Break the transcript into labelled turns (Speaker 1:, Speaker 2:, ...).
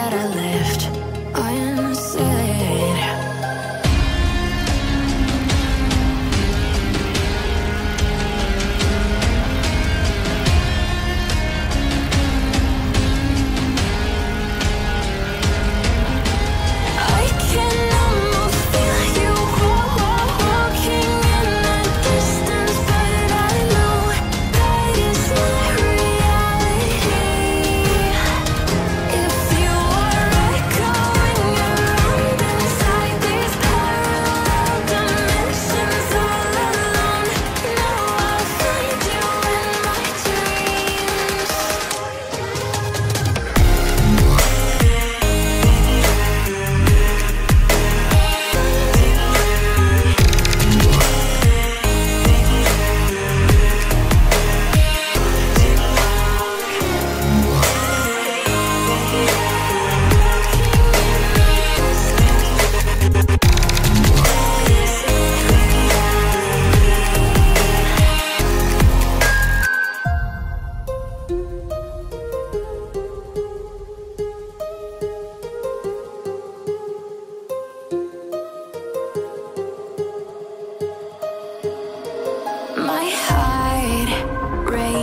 Speaker 1: yet I lay